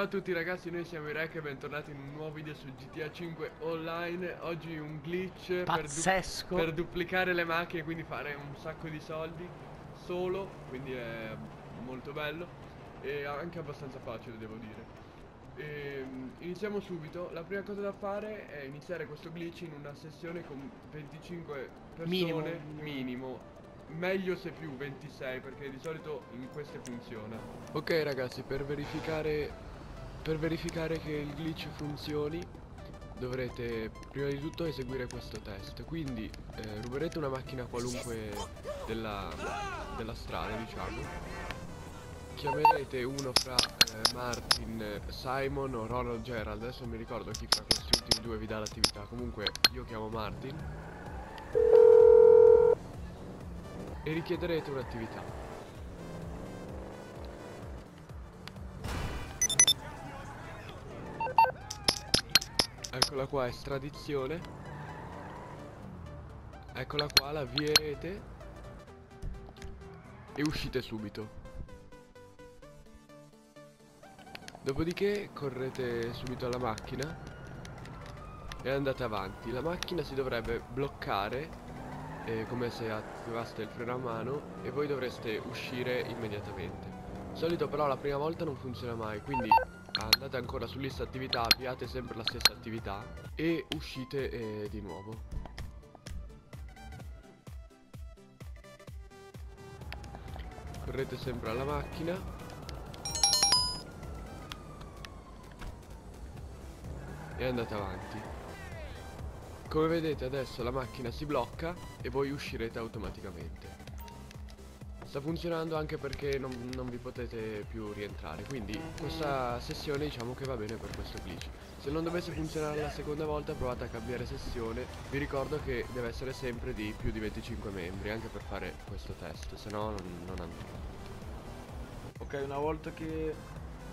ciao a tutti ragazzi, noi siamo i Rec e bentornati in un nuovo video su GTA 5 online Oggi un glitch per, du- Pazzesco. per duplicare le macchine, quindi fare un sacco di soldi solo Quindi è molto bello e anche abbastanza facile devo dire Ehm, Iniziamo subito, la prima cosa da fare è iniziare questo glitch in una sessione con 25 persone Minimo. minimo Meglio se più 26 perché di solito in queste funziona. Ok ragazzi, per verificare per verificare che il glitch funzioni dovrete prima di tutto eseguire questo test. Quindi eh, ruberete una macchina qualunque della, della strada, diciamo. Chiamerete uno fra eh, Martin, Simon o Ronald Gerald, adesso non mi ricordo chi fra questi ultimi due vi dà l'attività. Comunque io chiamo Martin. e richiederete un'attività. Eccola qua, estradizione. Eccola qua, la avvierete e uscite subito. Dopodiché correte subito alla macchina e andate avanti. La macchina si dovrebbe bloccare eh, come se attivaste il freno a mano e voi dovreste uscire immediatamente. Di solito però la prima volta non funziona mai, quindi andate ancora su lista attività, avviate sempre la stessa attività e uscite eh, di nuovo. Correte sempre alla macchina. E andate avanti. Come vedete adesso la macchina si blocca e voi uscirete automaticamente. Sta funzionando anche perché non, non vi potete più rientrare, quindi questa sessione diciamo che va bene per questo glitch. Se non dovesse funzionare la seconda volta provate a cambiare sessione, vi ricordo che deve essere sempre di più di 25 membri anche per fare questo test, se no non, non andrà. Ok, una volta che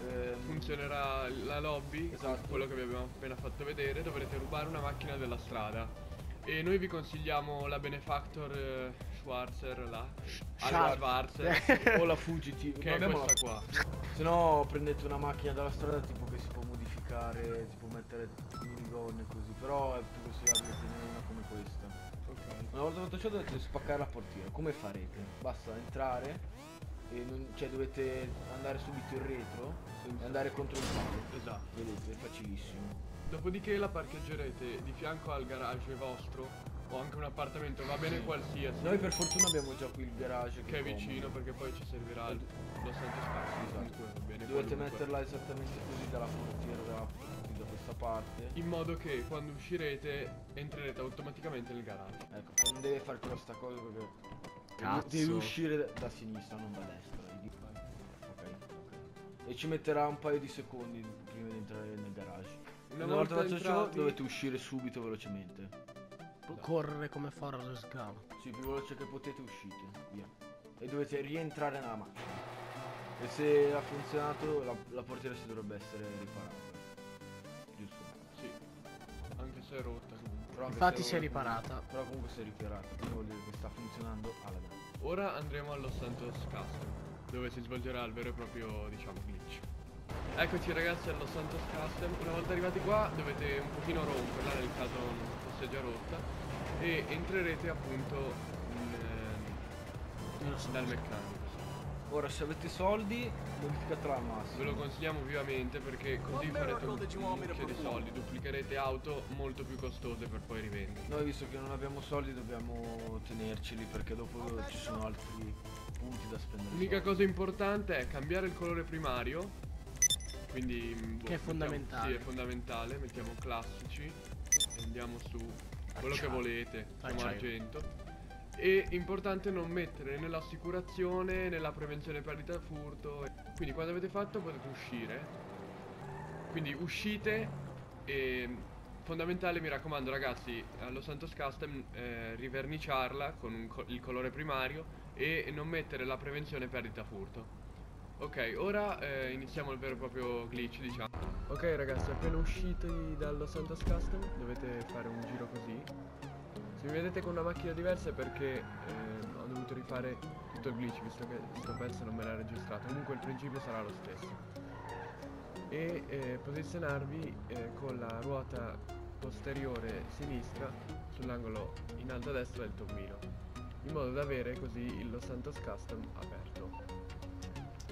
ehm, Funzionerà la lobby, Esatto. quello che vi abbiamo appena fatto vedere, dovrete rubare una macchina della strada. E noi vi consigliamo la Benefactor eh, Schwarzer là. Allora Schwarzer. o la Fugitive, che è abbiamo questa qua. Se no prendete una macchina dalla strada tipo che si può modificare, si può mettere minigonne e così, però è più consigliabile tenere una come questa. Ok. Una volta fatto ciò dovete spaccare la portiera, come farete? Basta entrare e non- cioè dovete andare subito in retro e andare contro il palo. Esatto. Vedete, è facilissimo. Dopodiché la parcheggerete di fianco al garage vostro o anche un appartamento, va bene qualsiasi. Noi per fortuna abbiamo già qui il garage che è vicino perché poi ci servirà santo spazio. Esatto. va bene Dovete qualunque. metterla esattamente così dalla portiera da, così da questa parte. in modo che quando uscirete entrerete automaticamente nel garage. Ecco, poi non deve fare tutta sta cosa perché Cazzo. devi uscire da, da sinistra, non da destra. vedi? Ok, ok. E ci metterà un paio di secondi prima di entrare nel garage. Una, Una, volta fatto ciò entrati- dovete uscire subito velocemente. Correre come Forrest Gump. Sì, più veloce che potete uscite. Via. E dovete rientrare nella macchina. E se ha funzionato la, la portiera si dovrebbe essere riparata. Giusto. Sì. Anche se è rotta comunque. Però Infatti si è comunque- riparata. Però comunque si è riparata. Quindi vuol dire che sta funzionando alla grande. Ora andremo allo Santos Custom, dove si svolgerà il vero e proprio, diciamo, glitch. Eccoci ragazzi allo Santos Custom, una volta arrivati qua dovete un pochino romperla nel caso non fosse già rotta e entrerete appunto in, Nello dal meccanico. Ora se avete soldi modificatela al massimo. Ve lo consigliamo vivamente perché così farete un mucchio di soldi, duplicherete auto molto più costose per poi rivenderle. Noi visto che non abbiamo soldi dobbiamo tenerceli perché dopo ci sono altri punti da spendere. L'unica cosa importante è cambiare il colore primario. Quindi mm, boh, Che è mettiamo- fondamentale. Sì, è fondamentale. Mettiamo classici e andiamo su quello che volete. Mettiamo Acciaio. argento. E importante non mettere nell'assicurazione, nella prevenzione perdita furto. Quindi quando avete fatto potete uscire. Quindi uscite e fondamentale mi raccomando ragazzi allo Santos Custom eh, riverniciarla con co- il colore primario e non mettere la prevenzione perdita furto. Ok, ora eh, iniziamo il vero e proprio glitch, diciamo. Ok ragazzi, appena usciti dallo Santos Custom dovete fare un giro così. Se mi vedete con una macchina diversa è perché eh, ho dovuto rifare tutto il glitch, visto che questo pezzo non me l'ha registrato. Comunque il principio sarà lo stesso. e eh, posizionarvi eh, con la ruota posteriore sinistra sull'angolo in alto a destra del tombino, in modo da avere così il Santos Custom aperto.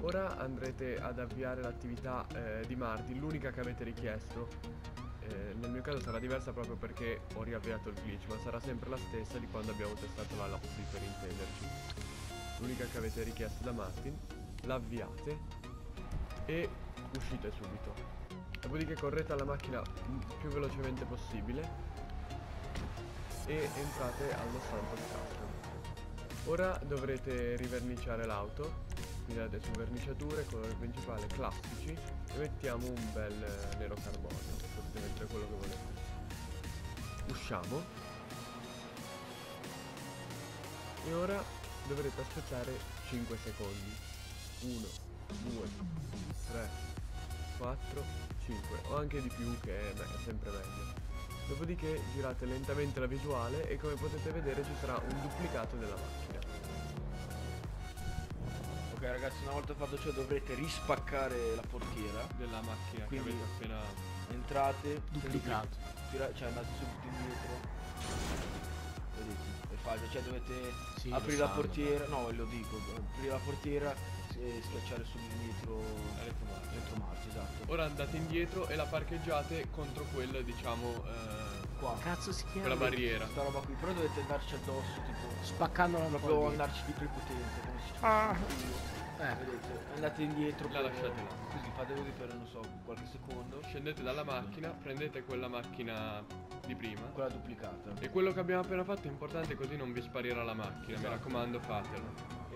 Ora andrete ad avviare l'attività eh, di Martin, l'unica che avete richiesto. Eh, nel mio caso sarà diversa proprio perché ho riavviato il glitch, ma sarà sempre la stessa di quando abbiamo testato la lobby per intenderci. L'unica che avete richiesto da Martin, l'avviate e uscite subito. Dopodiché correte alla macchina più velocemente possibile e entrate allo Santos Custom. Ora dovrete riverniciare l'auto quindi adesso verniciature, colore principale classici e mettiamo un bel eh, nero carbonio potete mettere quello che volete. Usciamo. E ora dovrete aspettare 5 secondi. 1 2 3 4 5 o anche di più che è, beh, è sempre meglio. Dopodiché girate lentamente la visuale e come potete vedere ci sarà un duplicato della macchina ragazzi, una volta fatto ciò dovrete rispaccare la portiera. della macchina Quindi- che avete appena Entrate, Duplicato. tira- cioè andate subito indietro. Vedete, è facile, cioè dovete Sì, aprire la sanno, portiera, no ve lo dico, aprire la portiera e schiacciare subito indietro elettromarcia. retromarcia, esatto. Ora andate indietro e la parcheggiate contro quella, diciamo, eh, Qua, Cazzo si chiama? quella barriera. questa roba qui, però dovete andarci addosso, tipo, Spaccando la proprio andarci di prepotenza, come si Ah. Eh, Vedete, andate indietro, La lasciate là. così fate così per, non so, qualche secondo, Scendete dalla macchina, prendete quella macchina di prima. quella duplicata. E quello che abbiamo appena fatto è importante così non vi sparirà la macchina, mi Esatto. raccomando fatelo.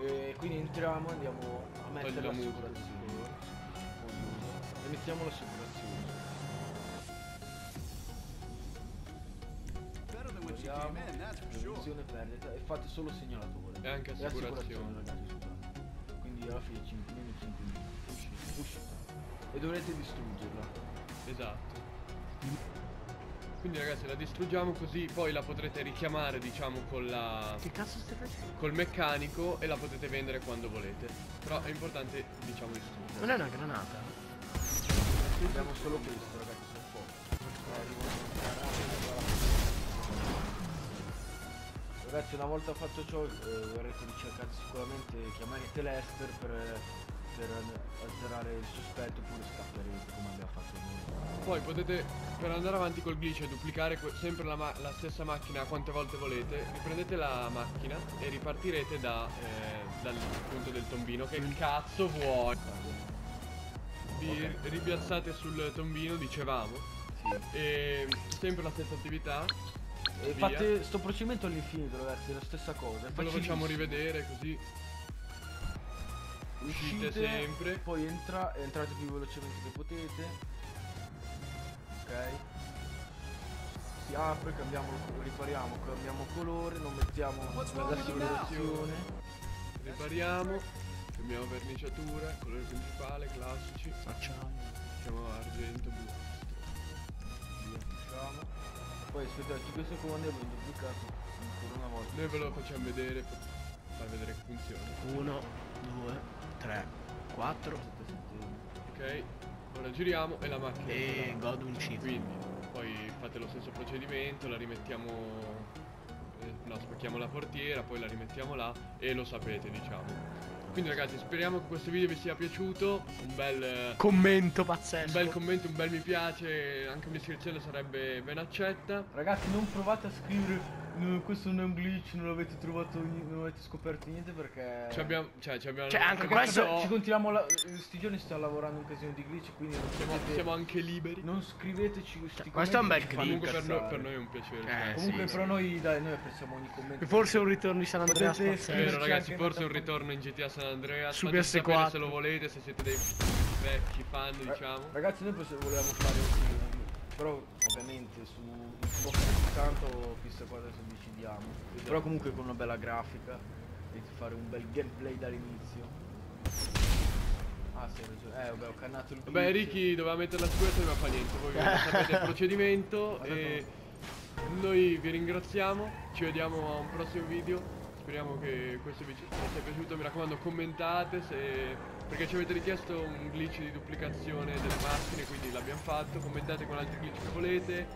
E quindi entriamo, andiamo a mettere l'assicurazione. E mettiamo l'assicurazione. Better than what you came in, that's for sure. prevenzione perdita e fate solo segnalatore. E anche assicurazione. ragazzi, Quindi alla fine 5 meno 5 minuti. Uscita, uscita. E dovrete distruggerla. Esatto. Quindi ragazzi la distruggiamo così poi la potrete richiamare diciamo con la... che cazzo stai facendo? col meccanico e la potete vendere quando volete. Però è importante diciamo distruggerla. Non è una granata? Abbiamo solo questo, ragazzi, sono pochi. Ragazzi, una volta fatto ciò, eh, verrete ricercati sicuramente, chiamerete Lester per, per azzerare il sospetto oppure scapperete come abbiamo fatto noi. Poi potete, per andare avanti col glitch e duplicare sempre la, la stessa macchina quante volte volete, riprendete la macchina e ripartirete da, eh, dal punto del tombino. Che cazzo vuoi? Vi Ok. ripiazzate sul tombino, dicevamo, Sì. e sempre la stessa attività. E Via. fate sto procedimento all'infinito, ragazzi, è la stessa cosa. Ve lo facciamo rivedere così. Uscite Uscite sempre. Poi entra, entrate più velocemente che potete. Ok. Si apre, cambiamo, ripariamo, cambiamo colore, non mettiamo now? l'assicurazione. Ripariamo. Cambiamo verniciatura, colore principale, classici. Acciaio. Siamo argento, blu. Via, usciamo. Poi aspettate 5 secondi e abbiamo duplicato ancora una volta. Noi ve lo facciamo vedere per far vedere che funziona. 1, 2, 3, 4 Sette, sette. Ok? Ora giriamo e la macchina e godo un chip. Quindi poi fate lo stesso procedimento, la rimettiamo eh, no, spacchiamo la portiera, poi la rimettiamo là e lo sapete, diciamo. Quindi ragazzi, speriamo che questo video vi sia piaciuto, un bel Commento un pazzesco. bel commento, un bel mi piace, anche un'iscrizione sarebbe ben accetta. Ragazzi non provate a scrivere "No, questo non è un glitch, non avete trovato non avete scoperto niente perché Ci abbiamo, cioè, ci abbiamo Cioè, anche questo- ci- continuiamo la... questi giorni stiamo lavorando un casino di glitch quindi non siamo, sapete- siamo anche liberi. non scriveteci questi Cioè, questo è un bel Comunque per noi, per noi è un piacere. Eh, cioè. Comunque sì, però sì. noi dai noi apprezziamo ogni commento Forse un ritorno di San Andreas Potete È pazzesco. vero ragazzi, forse un ritorno in GTA San Andreas. Su fateci sapere PS4. se lo volete, se siete dei vecchi fan, diciamo. Ragazzi noi possiamo, volevamo fare un però ovviamente su Xbox 60 PS4 adesso decidiamo. Però comunque con una bella grafica e fare un bel gameplay dall'inizio. Ah sì, ragione. Eh vabbè ho cannato il Vabbè, glitch. Ricky doveva mettere la sicurezza, ma fa niente. Voi sapete il procedimento. E noi vi ringraziamo. Ci vediamo a un prossimo video. speriamo che questo vi sia piaciuto. Mi raccomando, commentate se. Perché ci avete richiesto un glitch di duplicazione delle macchine, quindi l'abbiamo fatto. Commentate con altri glitch che volete.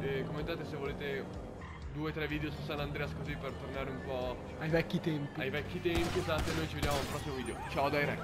E commentate se volete due o tre video su San Andreas così per tornare un po' Ai vecchi tempi. ai vecchi tempi. Esatto, e noi ci vediamo al prossimo video. Ciao dai Rec!